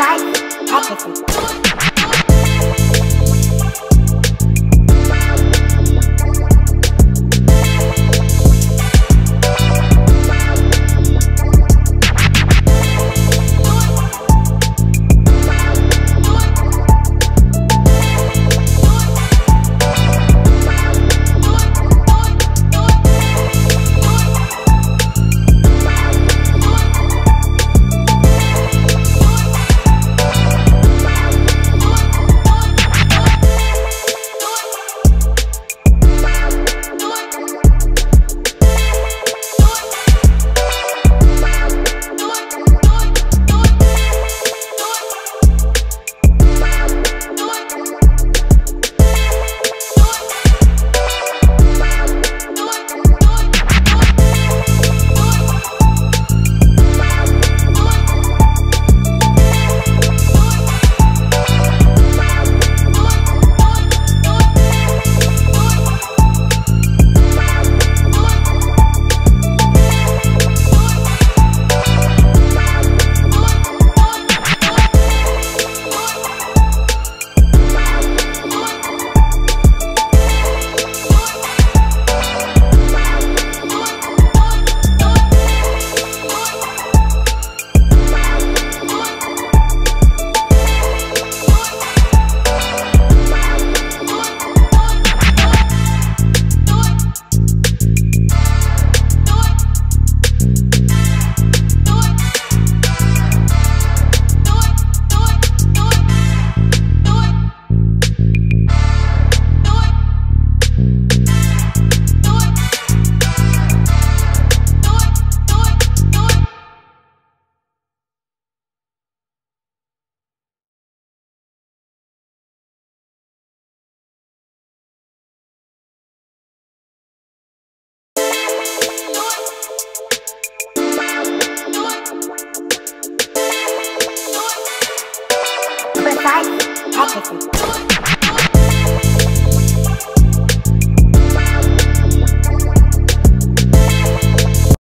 fight, I kiss him. Precise accuracy.